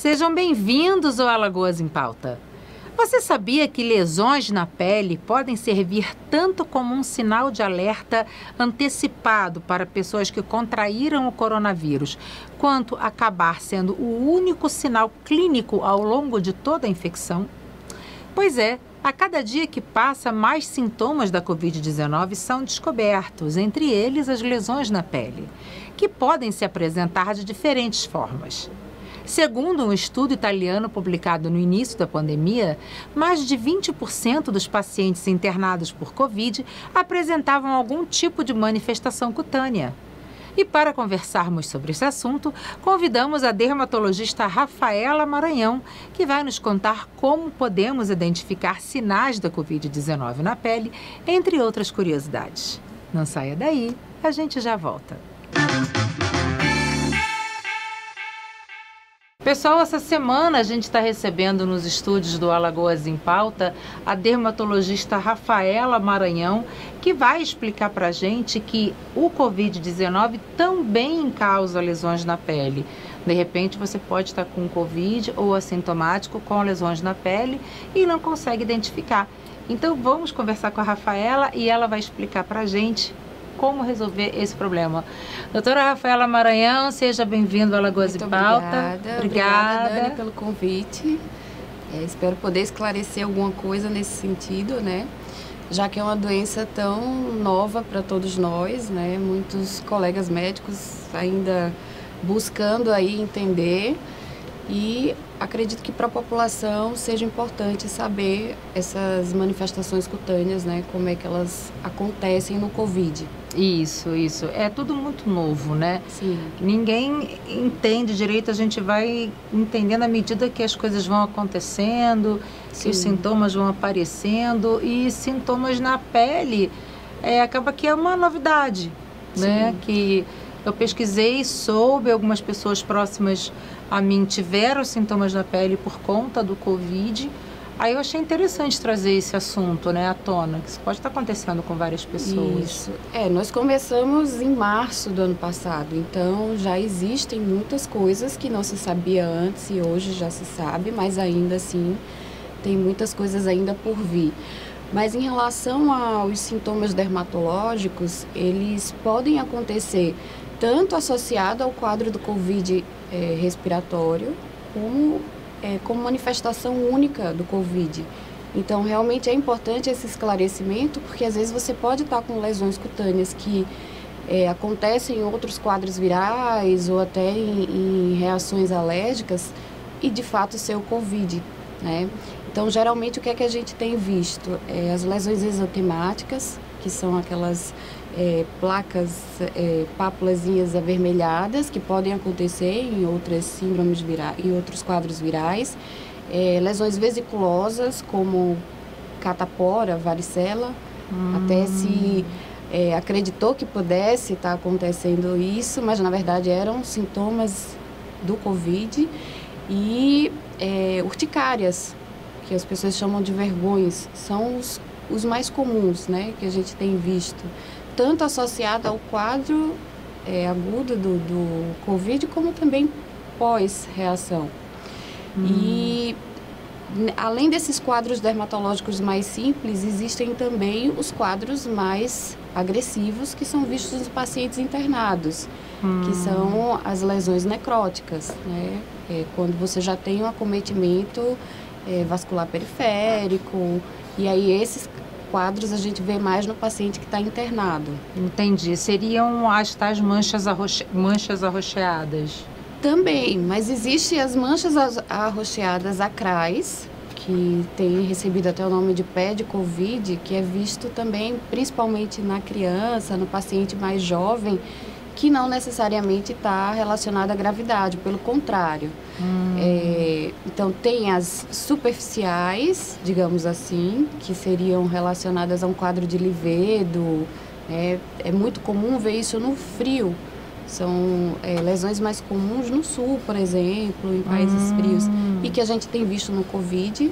Sejam bem-vindos ao Alagoas em Pauta. Você sabia que lesões na pele podem servir tanto como um sinal de alerta antecipado para pessoas que contraíram o coronavírus, quanto acabar sendo o único sinal clínico ao longo de toda a infecção? Pois é, a cada dia que passa, mais sintomas da Covid-19 são descobertos, entre eles as lesões na pele, que podem se apresentar de diferentes formas. Segundo um estudo italiano publicado no início da pandemia, mais de 20% dos pacientes internados por Covid apresentavam algum tipo de manifestação cutânea. E para conversarmos sobre esse assunto, convidamos a dermatologista Rafaela Maranhão, que vai nos contar como podemos identificar sinais da Covid-19 na pele, entre outras curiosidades. Não saia daí, a gente já volta. Pessoal, essa semana a gente está recebendo nos estúdios do Alagoas em Pauta a dermatologista Rafaela Maranhão, que vai explicar para a gente que o Covid-19 também causa lesões na pele. De repente você pode estar com Covid ou assintomático com lesões na pele e não consegue identificar. Então vamos conversar com a Rafaela e ela vai explicar para a gente como resolver esse problema. Doutora Rafaela Maranhão, seja bem-vindo ao Lagoas Muito e Pauta. Obrigada, obrigada, Dani, pelo convite. É, espero poder esclarecer alguma coisa nesse sentido, né? Já que é uma doença tão nova para todos nós, né? Muitos colegas médicos ainda buscando aí entender e acredito que para a população seja importante saber essas manifestações cutâneas, né? Como é que elas acontecem no Covid. Isso, isso. É tudo muito novo, né? Sim. Ninguém entende direito, a gente vai entendendo à medida que as coisas vão acontecendo, Sim. que os sintomas vão aparecendo e sintomas na pele é, acaba que é uma novidade, né? Sim. né? Que eu pesquisei, soube, algumas pessoas próximas a mim tiveram sintomas na pele por conta do Covid Aí eu achei interessante trazer esse assunto, né, à tona, que isso pode estar acontecendo com várias pessoas. Isso. É, nós começamos em março do ano passado, então já existem muitas coisas que não se sabia antes e hoje já se sabe, mas ainda assim tem muitas coisas ainda por vir. Mas em relação aos sintomas dermatológicos, eles podem acontecer tanto associado ao quadro do Covid é, respiratório, como é, como manifestação única do Covid. Então, realmente é importante esse esclarecimento, porque às vezes você pode estar com lesões cutâneas que é, acontecem em outros quadros virais ou até em, em, reações alérgicas e de fato ser o Covid, né? Então, geralmente o que é que a gente tem visto? É, as lesões exotemáticas, que são aquelas é, placas, é, pápulazinhas avermelhadas que podem acontecer em outras síndromes virais, em outros quadros virais, é, lesões vesiculosas como catapora, varicela, hum. até se é, acreditou que pudesse estar acontecendo isso, mas na verdade eram sintomas do Covid e é, urticárias, que as pessoas chamam de vergões, são os, os mais comuns, né, que a gente tem visto tanto associada ao quadro é, agudo do, do Covid, como também pós-reação. Hum. E além desses quadros dermatológicos mais simples, existem também os quadros mais agressivos que são vistos nos pacientes internados, hum. que são as lesões necróticas, né? É, quando você já tem um acometimento é, vascular periférico, e aí esses quadros a gente vê mais no paciente que está internado. Entendi. Seriam as tais manchas, arroxe... manchas arroxeadas? Também, mas existem as manchas arroxeadas acrais, que tem recebido até o nome de pé de Covid, que é visto também principalmente na criança, no paciente mais jovem, que não necessariamente está relacionada à gravidade, pelo contrário. Hum. É, então, tem as superficiais, digamos assim, que seriam relacionadas a um quadro de livedo. É, é muito comum ver isso no frio. São é, lesões mais comuns no sul, por exemplo, em países hum. frios, e que a gente tem visto no Covid.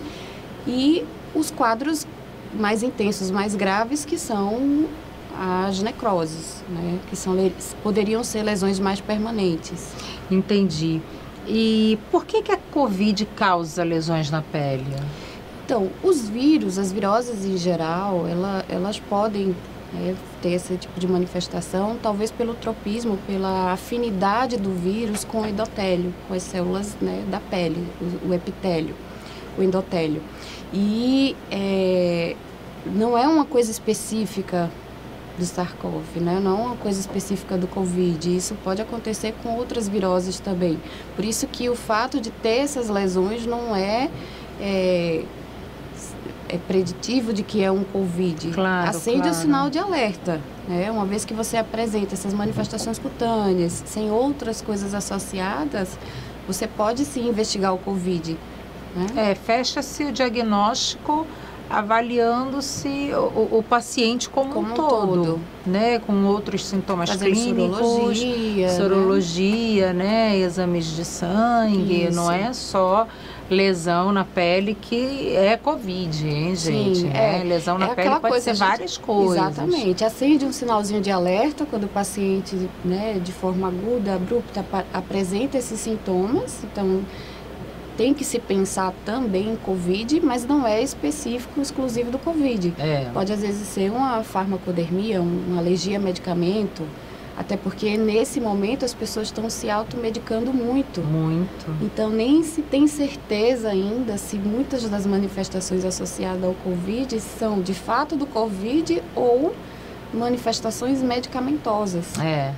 E os quadros mais intensos, mais graves, que são as necroses, né? que são, poderiam ser lesões mais permanentes. Entendi. E por que, que a Covid causa lesões na pele? Então, os vírus, as viroses em geral, ela, elas podem é, ter esse tipo de manifestação, talvez pelo tropismo, pela afinidade do vírus com o endotélio, com as células né, da pele, o, o, epitélio, o endotélio. E é, não é uma coisa específica do SARS-CoV, né? não é uma coisa específica do Covid. Isso pode acontecer com outras viroses também. Por isso que o fato de ter essas lesões não é, é é preditivo de que é um Covid. Claro, Acende claro. o sinal de alerta. Né? Uma vez que você apresenta essas manifestações cutâneas, sem outras coisas associadas, você pode sim investigar o Covid. Né? É, fecha-se o diagnóstico avaliando-se o, o, paciente como, como um todo, todo, né, com outros sintomas Fazendo clínicos, sorologia, sorologia, né? né, exames de sangue, Isso. não é só lesão na pele que é Covid, hein, gente? Sim, né? é, lesão na é pele pode ser gente, várias coisas. Exatamente. Acende um sinalzinho de alerta quando o paciente, né, de forma aguda, abrupta, apresenta esses sintomas. Então, tem que se pensar também em Covid, mas não é específico, exclusivo do Covid. É. Pode, às vezes, ser uma farmacodermia, uma alergia a medicamento, até porque nesse momento as pessoas estão se automedicando muito. Muito. Então nem se tem certeza ainda se muitas das manifestações associadas ao Covid são de fato do Covid ou manifestações medicamentosas. É.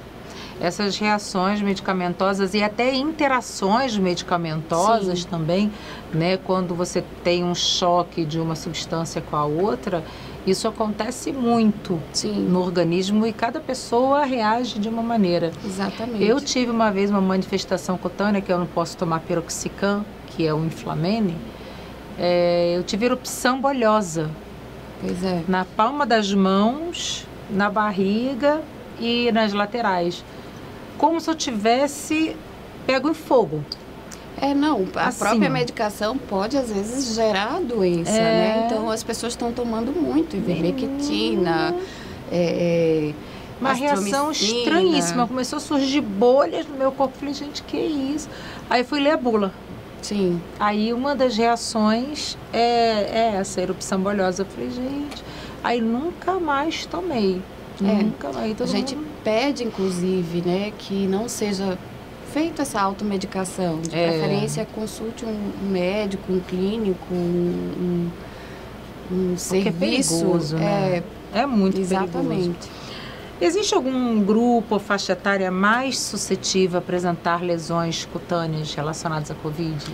Essas reações medicamentosas e até interações medicamentosas Sim. também, né? Quando você tem um choque de uma substância com a outra, isso acontece muito Sim. no organismo e cada pessoa reage de uma maneira. Exatamente. Eu tive uma vez uma manifestação cutânea que eu não posso tomar piroxicam, que é o inflamene. É, eu tive erupção bolhosa. Pois é. Na palma das mãos, na barriga e nas laterais. Como se eu tivesse pego em fogo. É, não, a assim, própria medicação pode às vezes gerar doença, é... né? Então as pessoas estão tomando muito ivermectina, hum. é, uma reação estranhíssima. Começou a surgir bolhas no meu corpo. Falei, gente, que isso? Aí fui ler a bula. Sim. Aí uma das reações é, é essa erupção bolhosa. Eu falei, gente, aí nunca mais tomei. É. Nunca mais. a gente mundo... pede, inclusive, né, que não seja feito essa automedicação. De é. preferência, consulte um médico, um clínico, um, um, um serviço. É perigoso, né? É, é muito Exatamente. Perigoso. Existe algum grupo ou faixa etária mais suscetível a apresentar lesões cutâneas relacionadas à Covid?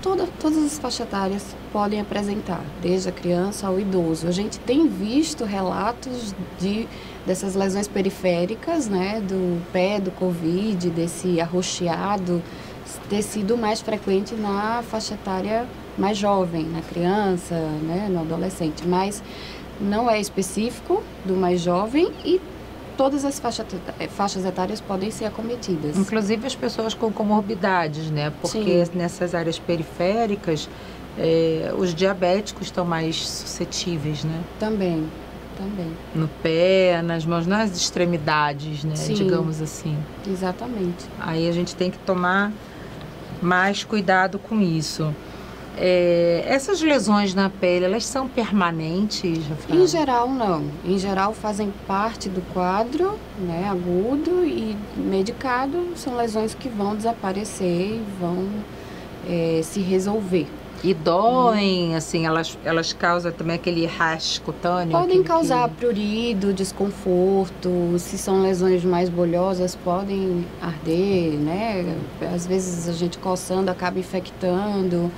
Toda, todas as faixas etárias podem apresentar, desde a criança ao idoso. A gente tem visto relatos de dessas lesões periféricas, né, do pé, do Covid, desse arroxeado, ter sido mais frequente na faixa etária mais jovem, na criança, né, no adolescente, mas não é específico do mais jovem e todas as faixas, faixas etárias podem ser acometidas. Inclusive as pessoas com comorbidades, né? Porque Sim. nessas áreas periféricas, é, os diabéticos estão mais suscetíveis, né? Também, também. No pé, nas mãos, nas extremidades, né? Sim, Digamos assim. Exatamente. Aí a gente tem que tomar mais cuidado com isso. É, essas lesões na pele, elas são permanentes? Em geral, não. Em geral, fazem parte do quadro né, agudo e medicado. São lesões que vão desaparecer e vão é, se resolver. E doem, assim, elas, elas causam também aquele rash cutâneo? Podem causar que... prurido, desconforto. Se são lesões mais bolhosas, podem arder, né? Às vezes a gente coçando acaba infectando.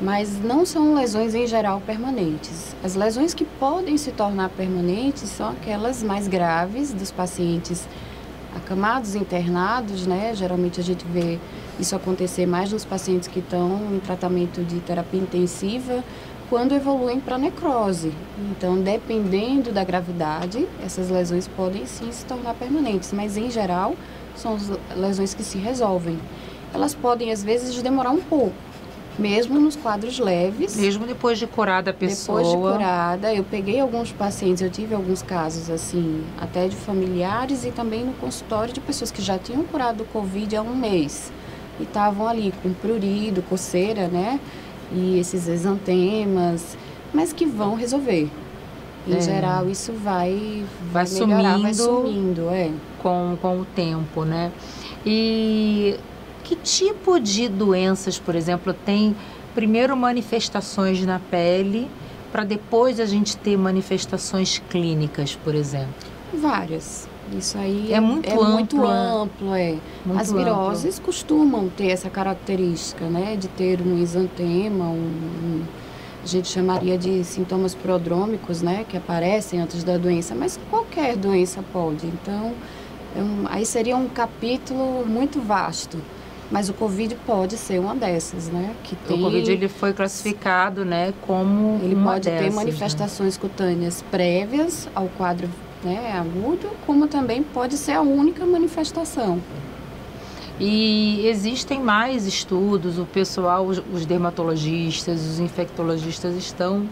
Mas não são lesões em geral permanentes. As lesões que podem se tornar permanentes são aquelas mais graves dos pacientes acamados, internados, né? Geralmente a gente vê isso acontecer mais nos pacientes que estão em tratamento de terapia intensiva, quando evoluem para necrose. Então, dependendo da gravidade, essas lesões podem sim se tornar permanentes, mas em geral são lesões que se resolvem. Elas podem às vezes demorar um pouco, mesmo nos quadros leves. Mesmo depois de curada a pessoa. Depois de curada, eu peguei alguns pacientes, eu tive alguns casos assim, até de familiares e também no consultório de pessoas que já tinham curado o Covid há um mês e estavam ali com prurido, coceira, né? E esses exantemas, mas que vão resolver. Em é. geral, isso vai, vai, vai melhorar, sumindo, vai sumindo, é. Com, com o tempo, né? E que tipo de doenças, por exemplo, tem primeiro manifestações na pele para depois a gente ter manifestações clínicas, por exemplo? Várias. Isso aí é muito é amplo. Muito né? amplo é. Muito As viroses amplo. costumam ter essa característica, né, de ter um exantema, um, um, a gente chamaria de sintomas prodrômicos, né, que aparecem antes da doença, mas qualquer doença pode. Então, é um, aí seria um capítulo muito vasto. Mas o Covid pode ser uma dessas, né? Que tem... O Covid ele foi classificado, né, como ele pode dessas, ter né? manifestações né? cutâneas prévias ao quadro né, agudo, como também pode ser a única manifestação. E existem mais estudos, o pessoal, os dermatologistas, os infectologistas estão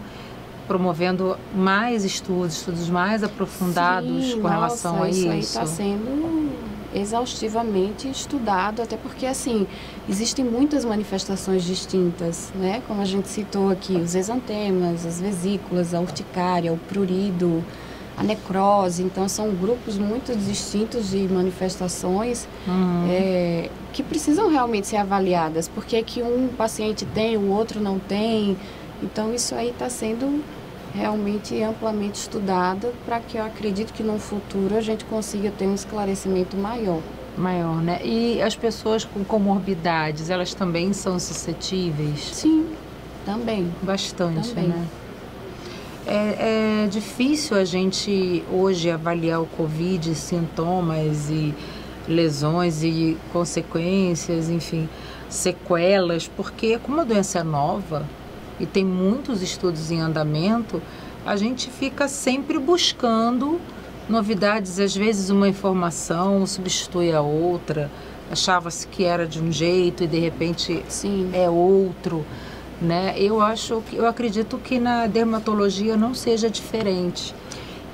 promovendo mais estudos, estudos mais aprofundados Sim, com nossa, relação a isso. Isso aí está sendo exaustivamente estudado, até porque assim existem muitas manifestações distintas, né? Como a gente citou aqui, os exantemas, as vesículas, a urticária, o prurido, a necrose. Então são grupos muito distintos de manifestações uhum. é, que precisam realmente ser avaliadas, porque que um paciente tem, o outro não tem. Então isso aí está sendo realmente amplamente estudada para que eu acredito que no futuro a gente consiga ter um esclarecimento maior. Maior, né? E as pessoas com comorbidades, elas também são suscetíveis? Sim, também. Bastante, também. né? É, é, difícil a gente hoje avaliar o Covid, sintomas e lesões e consequências, enfim, sequelas, porque como a doença é nova, e tem muitos estudos em andamento, a gente fica sempre buscando novidades. Às vezes uma informação substitui a outra, achava-se que era de um jeito e de repente Sim. é outro. Né? Eu acho que eu acredito que na dermatologia não seja diferente.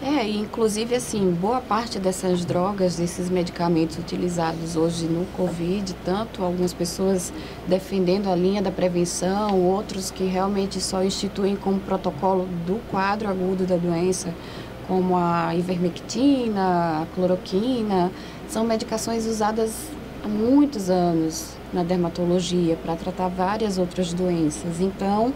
É, inclusive assim, boa parte dessas drogas, desses medicamentos utilizados hoje no Covid, tanto algumas pessoas defendendo a linha da prevenção, outros que realmente só instituem como protocolo do quadro agudo da doença, como a ivermectina, a cloroquina, são medicações usadas há muitos anos na dermatologia para tratar várias outras doenças. Então,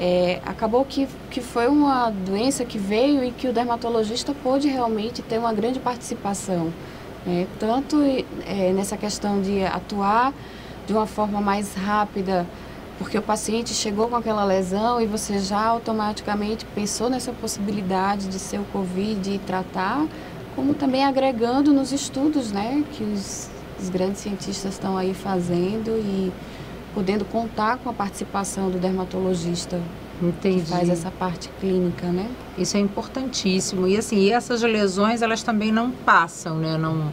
é, acabou que, que foi uma doença que veio e que o dermatologista pôde realmente ter uma grande participação, né? tanto é, nessa questão de atuar de uma forma mais rápida, porque o paciente chegou com aquela lesão e você já automaticamente pensou nessa possibilidade de ser o Covid e tratar, como também agregando nos estudos né, que os, os grandes cientistas estão aí fazendo e podendo contar com a participação do dermatologista Entendi. que faz essa parte clínica, né? Isso é importantíssimo. E assim, essas lesões, elas também não passam, né? Não,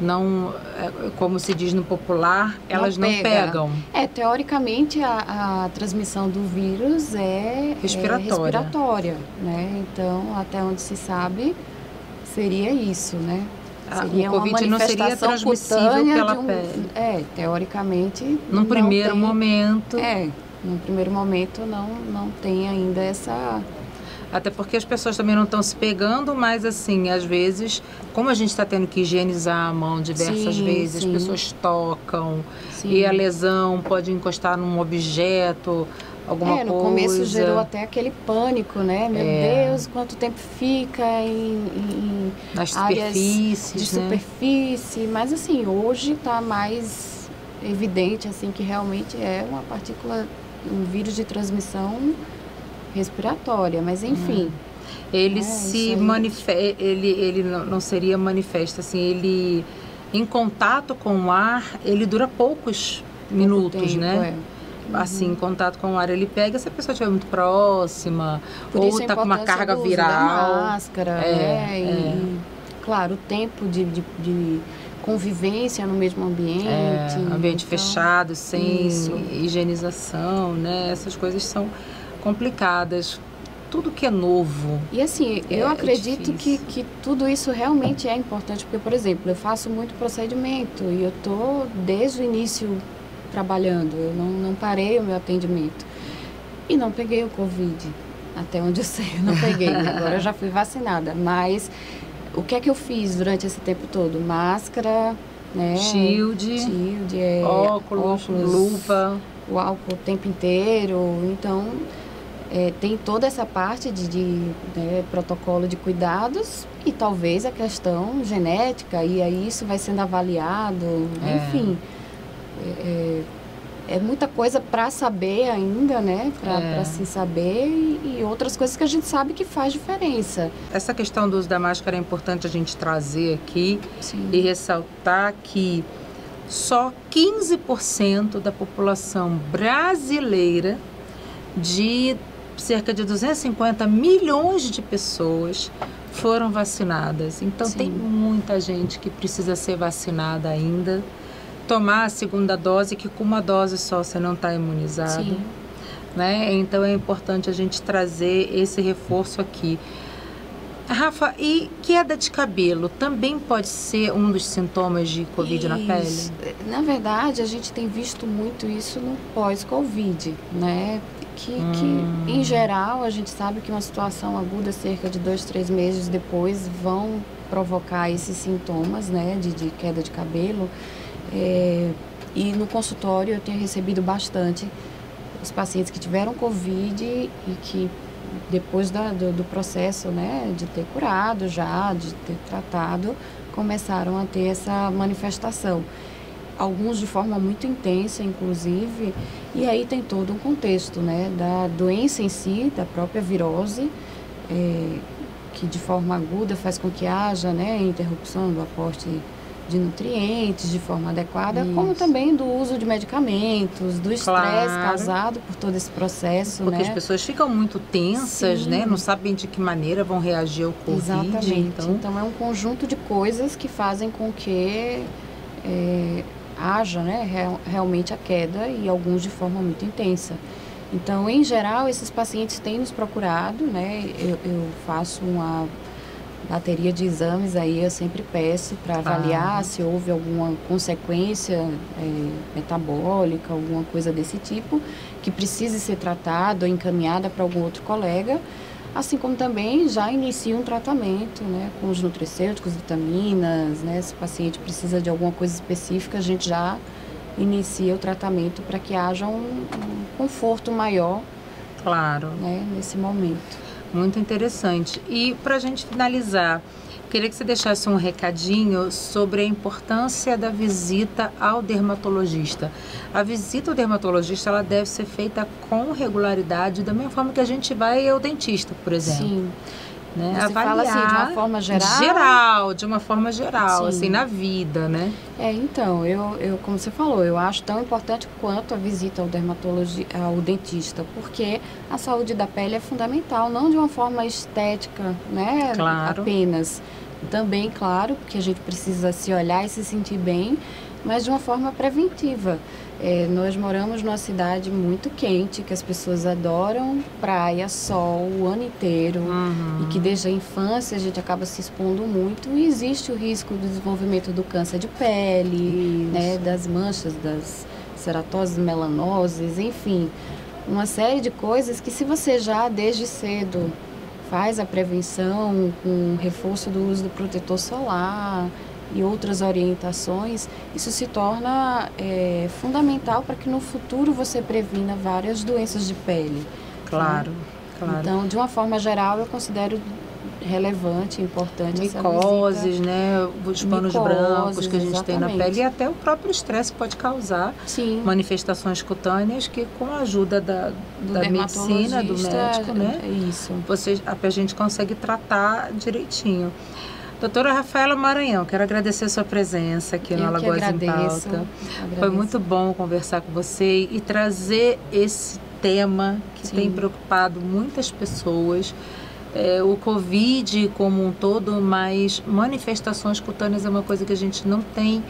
não é, como se diz no popular, elas não, não pegam. É, teoricamente a, a transmissão do vírus é respiratória. é respiratória, né? Então, até onde se sabe, seria isso, né? Seria o Covid não seria transmissível pela um, pele. É, teoricamente. Num primeiro tem, momento. É, num primeiro momento não, não tem ainda essa. Até porque as pessoas também não estão se pegando, mas assim, às vezes, como a gente está tendo que higienizar a mão diversas sim, vezes, sim. as pessoas tocam sim. e a lesão pode encostar num objeto alguma é, no coisa. começo gerou até aquele pânico, né? Meu é. Deus, quanto tempo fica em, em Nas superfícies, de né? superfície. Mas assim, hoje está mais evidente assim que realmente é uma partícula, um vírus de transmissão respiratória. Mas enfim. Hum. Ele é, se manifesta, ele, ele não seria manifesto, assim, ele em contato com o ar, ele dura poucos minutos, tempo, né? É assim, em contato com o ar, ele pega se a pessoa estiver muito próxima, Por ou está com uma carga viral. máscara, é, né? É. E, claro, o tempo de, de, de, convivência no mesmo ambiente. É, ambiente então, fechado, sem isso. higienização, né? Essas coisas são complicadas. Tudo que é novo. E assim, eu é acredito que, que tudo isso realmente é importante, porque, por exemplo, eu faço muito procedimento e eu tô desde o início trabalhando, eu não, não parei o meu atendimento. E não peguei o Covid. Até onde eu sei, eu não peguei. Agora eu já fui vacinada. Mas o que é que eu fiz durante esse tempo todo? Máscara, né? Shield, Shield é, óculos, óculos, lupa. O álcool o tempo inteiro. Então, é, tem toda essa parte de, de né, protocolo de cuidados e talvez a questão genética, e aí isso vai sendo avaliado, é. enfim. É, é muita coisa para saber ainda, né? Para é. se saber e, e, outras coisas que a gente sabe que faz diferença. Essa questão do uso da máscara é importante a gente trazer aqui Sim. e ressaltar que só 15% da população brasileira de cerca de 250 milhões de pessoas foram vacinadas. Então Sim. tem muita gente que precisa ser vacinada ainda tomar a segunda dose, que com uma dose só você não está imunizado. Sim. Né? Então é importante a gente trazer esse reforço aqui. Rafa, e queda de cabelo também pode ser um dos sintomas de Covid isso. na pele? Na verdade, a gente tem visto muito isso no pós-Covid, né? Que, hum. que, em geral, a gente sabe que uma situação aguda, cerca de dois, três meses depois, vão provocar esses sintomas, né? De, de queda de cabelo. É, e no consultório eu tenho recebido bastante os pacientes que tiveram Covid e que depois da, do, do, processo né, de ter curado já, de ter tratado, começaram a ter essa manifestação. Alguns de forma muito intensa, inclusive, e aí tem todo um contexto né, da doença em si, da própria virose, é, que de forma aguda faz com que haja né, interrupção do aporte de nutrientes de forma adequada, Isso. como também do uso de medicamentos, do estresse claro. causado por todo esse processo. Porque né? as pessoas ficam muito tensas, Sim. né? Não sabem de que maneira vão reagir ao Covid. Exatamente. Então... então é um conjunto de coisas que fazem com que é, haja né, real, realmente a queda e alguns de forma muito intensa. Então, em geral, esses pacientes têm nos procurado, né? Eu, eu faço uma bateria de exames aí eu sempre peço para avaliar ah. se houve alguma consequência é, metabólica, alguma coisa desse tipo, que precise ser tratado ou encaminhada para algum outro colega, assim como também já inicia um tratamento né, com os nutricêuticos, vitaminas, né, se o paciente precisa de alguma coisa específica, a gente já inicia o tratamento para que haja um, um conforto maior claro. né, nesse momento. Muito interessante. E para a gente finalizar, queria que você deixasse um recadinho sobre a importância da visita ao dermatologista. A visita ao dermatologista ela deve ser feita com regularidade, da mesma forma que a gente vai ao dentista, por exemplo. Sim. Né? Você Avaliar fala assim, de uma forma geral? Geral, de uma forma geral, Sim. assim, na vida, né? É, então, eu, eu, como você falou, eu acho tão importante quanto a visita ao dermatologista, ao dentista, porque a saúde da pele é fundamental, não de uma forma estética, né? Claro. Apenas. Também, claro, porque a gente precisa se olhar e se sentir bem, mas de uma forma preventiva. É, nós moramos numa cidade muito quente, que as pessoas adoram praia, sol o ano inteiro uhum. e que desde a infância a gente acaba se expondo muito e existe o risco do desenvolvimento do câncer de pele, né, das manchas, das ceratoses, melanoses, enfim, uma série de coisas que se você já desde cedo faz a prevenção com reforço do uso do protetor solar, e outras orientações, isso se torna é, fundamental para que no futuro você previna várias doenças de pele. Claro, né? claro. Então, de uma forma geral, eu considero relevante, importante micoses, né, os panos micoses, brancos que a gente exatamente. tem na pele e até o próprio estresse pode causar Sim. manifestações cutâneas que com a ajuda da, do da medicina, do médico, né, é isso. Você, a gente consegue tratar direitinho. Doutora Rafaela Maranhão, quero agradecer a sua presença aqui Eu no Alagoas em Pauta. Foi muito bom conversar com você e trazer esse tema que Sim. tem preocupado muitas pessoas. É, o Covid como um todo, mas manifestações cutâneas é uma coisa que a gente não tem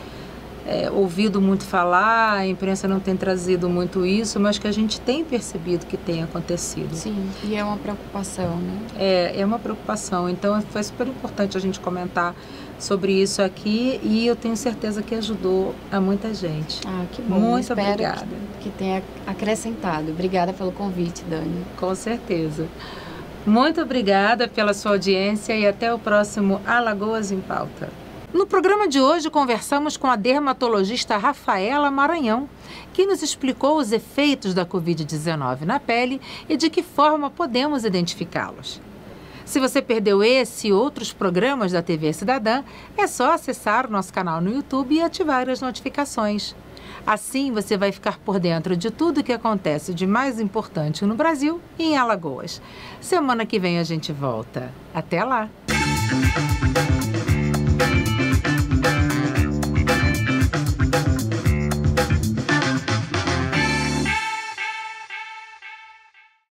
é, ouvido muito falar, a imprensa não tem trazido muito isso, mas que a gente tem percebido que tem acontecido. Sim, e é uma preocupação, né? É, é uma preocupação. Então foi super importante a gente comentar sobre isso aqui e eu tenho certeza que ajudou a muita gente. Ah, que bom. Muito Espero obrigada. Que, que tenha acrescentado. Obrigada pelo convite, Dani. Com certeza. Muito obrigada pela sua audiência e até o próximo Alagoas em Pauta. No programa de hoje, conversamos com a dermatologista Rafaela Maranhão, que nos explicou os efeitos da Covid-19 na pele e de que forma podemos identificá-los. Se você perdeu esse e outros programas da TV Cidadã, é só acessar o nosso canal no YouTube e ativar as notificações. Assim você vai ficar por dentro de tudo o que acontece de mais importante no Brasil e em Alagoas. Semana que vem a gente volta. Até lá!